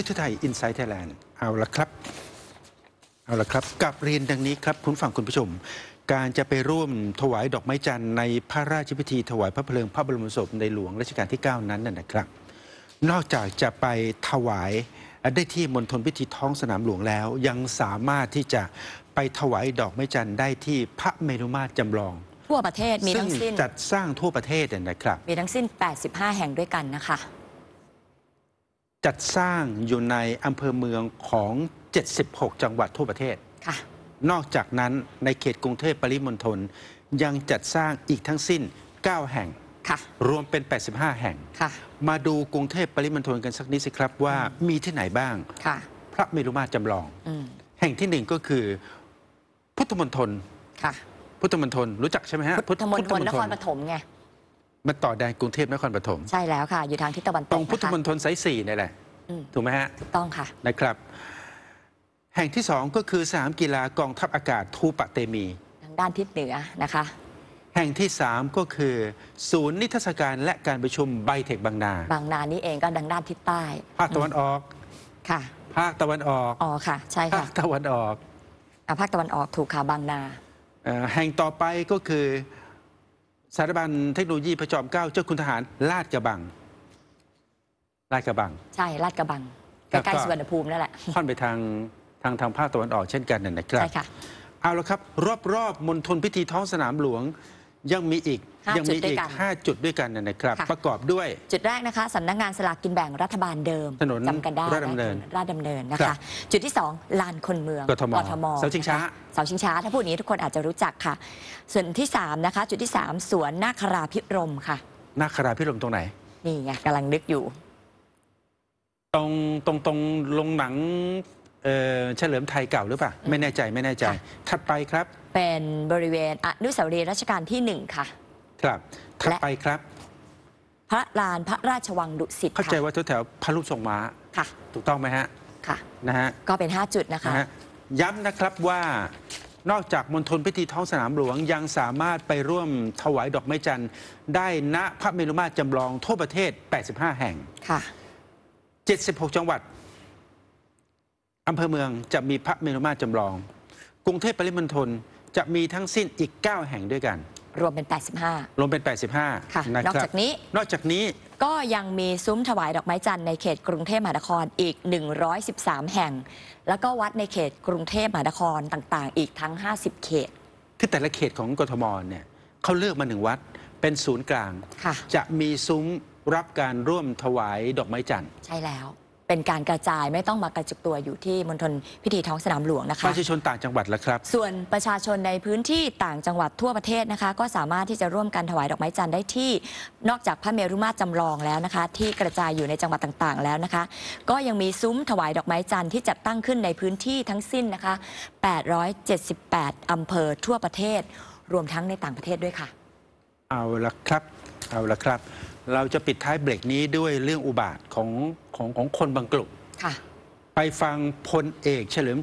ฤทธิไทยอินไซต์ไทยแลนด์เอาละครับ เอาละครับกับเรียนดังนี้ครับคุณฟังคุณผู้ชม การจะไปร่วมถวายดอกไม้จันทร์ในพระราชพิธีถวายพระเพลิงพระบรมศพในหลวงรัชกาลที่ 9 นั้นน่ะนะครับ นอกจากจะไปถวายได้ที่มณฑลพิธีท้องสนามหลวงแล้ว ยังสามารถที่จะไปถวายดอกไม้จันทร์ได้ที่พระเมรุมาตรจำลองทั่วประเทศมีซึ่ทั้งสิ้นจัดสร้างทั่วประเทศน่ะนะครับ มีทั้งสิ้น 85 แห่งด้วยกันนะคะ จัดสร้างอยู่ในอำเภอเมืองของ 76 จังหวัดทั่วประเทศค่ะนอกจากนั้นในเขตกรุงเทพปริมณฑลยังจัดสร้างอีกทั้งสิ้น 9 แห่งค่ะรวมเป็น 85 แห่งค่ะมาดูกรุงเทพปริมณฑลกันสักนิดสิครับว่ามีที่ไหนบ้างค่ะพระเมรุมาตรจำลองอืมแห่งที่หนึ่งก็คือพุทธมณฑลค่ะพุทธมณฑลรู้จักใช่ไหมฮะ พุทธมณฑลนครปฐมไงมันต่อแดนกรุงเทพนครปฐมใช่แล้วค่ะ อยู่ทางทิศตะวันตตกรงพุทธนะคะมณฑลสายสี่นี่แหละอืม ถูกไหมฮะถูกต้องค่ะนะครับ แห่งที่สองก็คือสนามกีฬากองทัพอากาศทูปะเตมี ทางด้านทิศเหนือนะคะ แห่งที่3ก็คือ ศูนย์นิทรรศการและการประชุมไบเทคบางนา บางนานี่เองก็ดังด้านทิศใต้ภาคตะวันออกค่ะภาคตะวันออกอ๋อค่ะ ใช่ภาค่ะคตะวันออกอะภาคตะวันออกถูกค่ะบางนา เอ่อแห่งต่อไปก็คือสถาบันเทคโนโลยีพระจอมเกล้าเจ้าคุณทหารลาดกระบัง ลาดกระบัง ใช่ลาดกระบังใกแล้วก็ล้ๆสุวรรณภูมินั่นแหละค่อนไปทางทางทางภาคตะวันออกเช่นกันนะนะครับใช่ค่ะเอาละครับ รอบๆมณฑลพิธีท้องสนามหลวงยังมีอีกห้ายัมีจุดด้วอียกกันห้าจุดด้วยกันนะนะครับค่ะประกอบด้วย จุดแรกนะคะสำนักงานสลากกินแบ่งรัฐบาลเดิมถนนจำกันได้ราชดำเนินถราชดำเนินนะครัคะบจุดที่ 2 ลานคนเมืองกทมมเสาชิงช้านะคะเสาชิงช้า ถ้าพูดอย่างนี้ทุกคนอาจจะรู้จักค่ะ ส่วนที่3นะคะ จุดที่ 3 สวนนาคราพิรมย์ค่ะ นาคราพิรมตรงไหน นี่ไงกำลังนึกอยู่ ตรงตรงตรงลงหนังเอ่อเฉลิมไทยเก่าหรือเปล่า ไม่แน่ใจไม่แน่ใจ ค่ะ ถัดไปครับเป็นบริเวณอนุสาวรีย์รัชกาลที่1ค่ะ ครับถัดและไปครับ พระลานพระราชวังดุสิตเข้าใจค่ะว่าแถวๆพระรูปทรงม้าค่ะ ถูกต้องไหมฮะค่ะ นะฮะ ก็เป็น 5 จุดนะคะ นะฮะย้ำนะครับว่านอกจากมณฑลพิธีท้องสนามหลวงยังสามารถไปร่วมถวายดอกไม้จันทร์ได้ณพระเมรุมาตรจำลองทั่วประเทศ 85 แห่ง ค่ะ 76 จังหวัดอำเภอเมืองจะมีพระเมรุมาตรจำลอง กรุงเทพปริมณฑลจะมีทั้งสิ้นอีก 9 แห่งด้วยกัน รวมเป็น 85 รวมเป็น 85ค่ะนะนอกครับจากนี้ นอกจากนี้ก็ยังมีซุ้มถวายดอกไม้จันทร์ในเขตกรุงเทพมหานครอีก 113 แห่ง แล้วก็วัดในเขตกรุงเทพมหานครต่างๆ อีกทั้ง 50 เขต ที่แต่ละเขตของกทมเนี่ยเขาเลือกมาหนึ่งวัดเป็นศูนย์กลางค่ะจะมีซุ้ม รับการร่วมถวายดอกไม้จันทร์ใช่แล้ว เป็นการกระจายไม่ต้องมากระจุกตัวอยู่ที่มณฑลพิธีท้องสนามหลวงนะปคะระชาชนต่างจังหวัดละครับ ส่วนประชาชนในพื้นที่ต่างจังหวัดทั่วประเทศนะคะ ก็สามารถที่จะร่วมกันถวายดอกไม้จันทร์ได้ที่ นอกจากพระเมรุมาตรจำลองแล้วนะคะ ที่กระจายอยู่ในจังหวัดต่างๆ แล้วนะคะ ก็ยังมีซุ้มถวายดอกไม้จันทร์ที่จัดตั้งขึ้นในพื้นที่ทั้งสิ้นนะคะ 878 อำเภอทั่วประเทศ รวมทั้งในต่างประเทศด้วยค่ะ เอาละครับ เอาละครับ เราจะปิดท้ายเบรกนี้ด้วยเรื่องอุบาทของของของคนบางกลุ่ม ค่ะ ไปฟังพลเอกเฉลิม